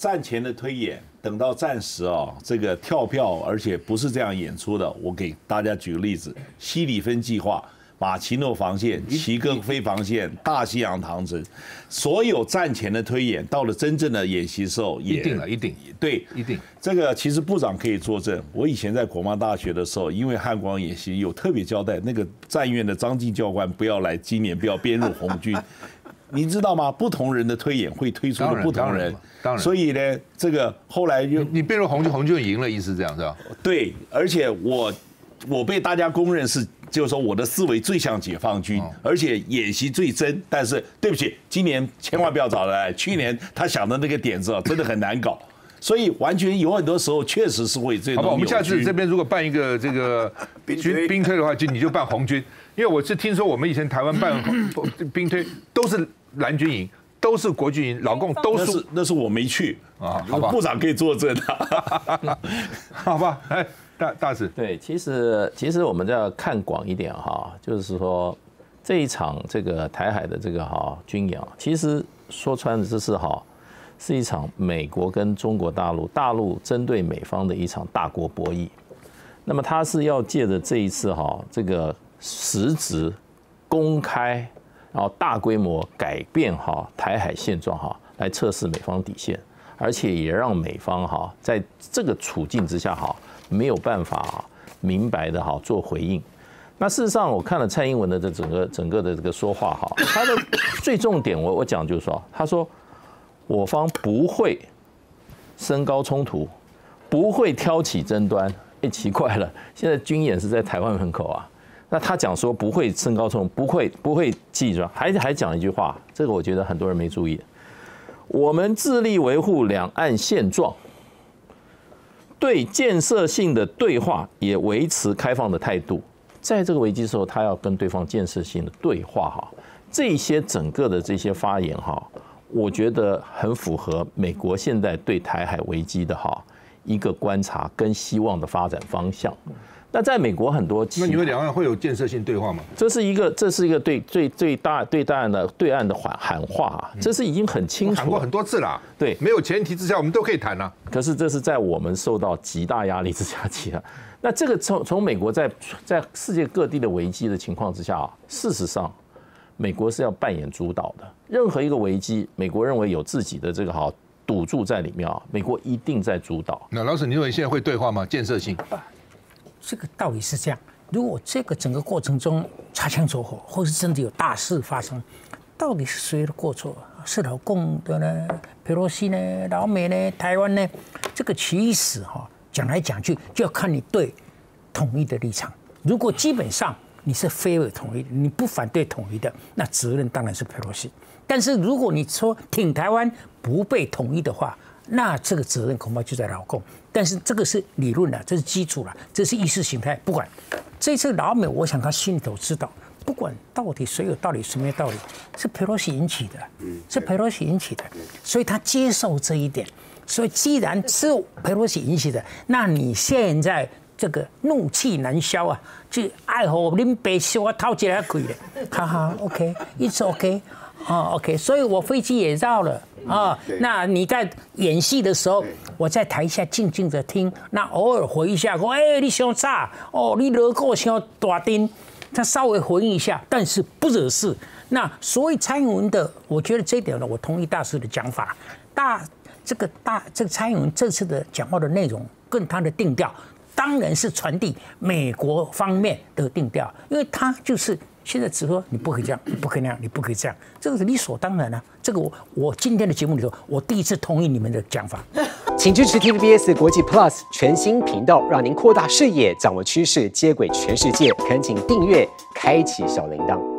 战前的推演，等到战时哦，这个跳票，而且不是这样演出的。我给大家举个例子：西里芬计划、马奇诺防线、齐戈飞防线、大西洋长城，所有战前的推演，到了真正的演习时候，一定了，一定对，一定。这个其实部长可以作证。我以前在国防大学的时候，因为汉光演习有特别交代，那个战院的张进教官不要来，今年不要编入红军。你知道吗？不同人的推演会推出的不同人，当然，所以呢，这个后来就你变成红就红就赢了，意思这样是吧？对，而且我我被大家公认是，就是说我的思维最像解放军，而且演习最真。但是对不起，今年千万不要找来。去年他想的那个点子 真的很难搞，所以完全有很多时候确实是会这种。好吧，我们下次这边如果办一个这个 军兵推的话，就你就办红军，因为我是听说我们以前台湾办兵 推都是。蓝军营都是国军营，老共都是那是我没去啊，好吧，部长可以作证的，好吧？哎，大大使，对，其实其实我们要看广一点哈，就是说这一场这个台海的这个哈军演，其实说穿了这是哈是一场美国跟中国大陆大陆针对美方的一场大国博弈，那么他是要借着这一次哈这个实质公开。然后大规模改变哈台海现状哈，来测试美方底线，而且也让美方哈在这个处境之下哈没有办法明白的哈做回应。那事实上，我看了蔡英文的这整个整个的这个说话哈，他的最重点我我讲就是说，他说我方不会升高冲突，不会挑起争端。哎，奇怪了，现在军演是在台湾门口啊。那他讲说不会升高冲，不会不会记住，还还讲一句话，这个我觉得很多人没注意。我们致力维护两岸现状，对建设性的对话也维持开放的态度。在这个危机时候，他要跟对方建设性的对话哈，这些整个的这些发言哈，我觉得很符合美国现在对台海危机的哈一个观察跟希望的发展方向。那在美国很多，那你们两岸会有建设性对话吗？这是一个，这是一个对最最大对大岸的对岸的喊喊话啊，这是已经很清楚喊过很多次了。对，没有前提之下，我们都可以谈啊。可是这是在我们受到极大压力之下提的。那这个从从美国在在世界各地的危机的情况之下啊，事实上，美国是要扮演主导的。任何一个危机，美国认为有自己的这个好赌注在里面啊，美国一定在主导。那老沈，你认为现在会对话吗？建设性？这个道理是这样：如果这个整个过程中擦枪走火，或是真的有大事发生，到底是谁的过错？是老共的呢？佩洛西呢？老美呢？台湾呢？这个其实哈，讲来讲去就要看你对统一的立场。如果基本上你是非为统一，你不反对统一的，那责任当然是佩洛西。但是如果你说挺台湾不被统一的话，那这个责任恐怕就在老共。但是这个是理论了，这是基础了，这是意识形态。不管这次老美，我想他心里头知道，不管到底谁有道理，谁没道理，是佩洛西引起的，是佩洛西引起的，所以他接受这一点。所以既然是佩洛西引起的，那你现在这个怒气难消啊，就爱和林北修啊掏起来可以的，哈哈，OK，it's OK，啊 OK，所以我飞机也绕了。啊，那你在演戏的时候，我在台下静静的听，那偶尔回一下，说哎，你想炸哦，你惹过想大丁，他稍微回应一下，但是不惹事。那所以蔡英文的，我觉得这一点呢，我同意大师的讲法。大这个大这个蔡英文这次的讲话的内容跟他的定调，当然是传递美国方面的定调，因为他就是。现在只说你不可以这样，你不可以那样，你不可以这样，这个是理所当然啊。这个我我今天的节目里头，我第一次同意你们的讲法。请支持 TVBS 国际 Plus 全新频道，让您扩大视野，掌握趋势，接轨全世界。恳请订阅，开启小铃铛。